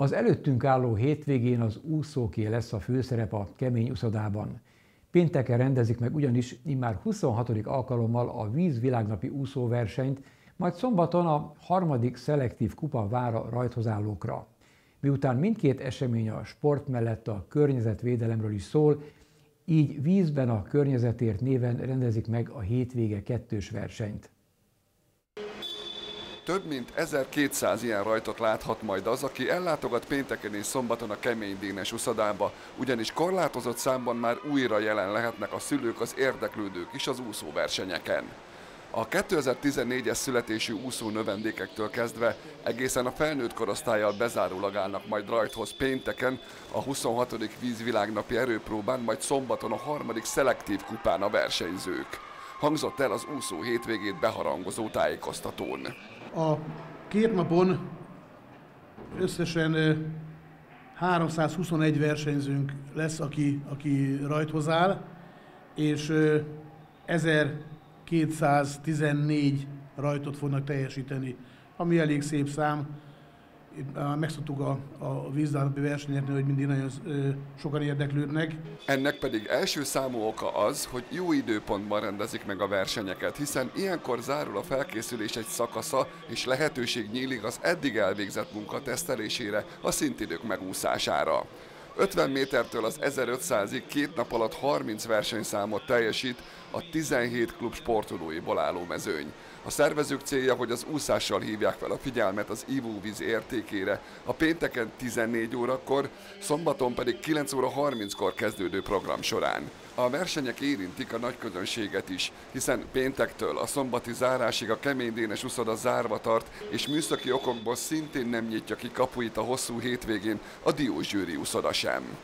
Az előttünk álló hétvégén az úszóké lesz a főszerep a kemény uszodában. Pénteken rendezik meg ugyanis immár 26. alkalommal a víz világnapi úszóversenyt, majd szombaton a harmadik szelektív kupa vár a rajthozállókra. Miután mindkét esemény a sport mellett a környezetvédelemről is szól, így vízben a környezetért néven rendezik meg a hétvége kettős versenyt. Több mint 1200 ilyen rajtot láthat majd az, aki ellátogat pénteken és szombaton a kemény dénes uszadába, ugyanis korlátozott számban már újra jelen lehetnek a szülők, az érdeklődők is az úszóversenyeken. A 2014-es születésű úszó növendékektől kezdve egészen a felnőtt korosztályjal bezárólag állnak majd rajthoz pénteken, a 26. vízvilágnapi erőpróbán, majd szombaton a harmadik szelektív kupán a versenyzők. Hangzott el az úszó hétvégét beharangozó tájékoztatón. A két napon összesen 321 versenyzőnk lesz, aki, aki rajthoz áll, és 1214 rajtot fognak teljesíteni, ami elég szép szám megszoktuk a, a vízzállapi versenyeknél, hogy mindig nagyon sokan érdeklődnek. Ennek pedig első számú oka az, hogy jó időpontban rendezik meg a versenyeket, hiszen ilyenkor zárul a felkészülés egy szakasza, és lehetőség nyílik az eddig elvégzett munka tesztelésére, a szintidők megúszására. 50 métertől az 1500-ig két nap alatt 30 versenyszámot teljesít a 17 klub sportolóiból álló mezőny. A szervezők célja, hogy az úszással hívják fel a figyelmet az ivóvíz értékére. A pénteken 14 órakor, szombaton pedig 9 óra 30-kor kezdődő program során. A versenyek érintik a nagy közönséget is, hiszen péntektől a szombati zárásig a keménydénes uszoda zárva tart, és műszaki okokból szintén nem nyitja ki kapuit a hosszú hétvégén a Diósgyőri uszoda sem.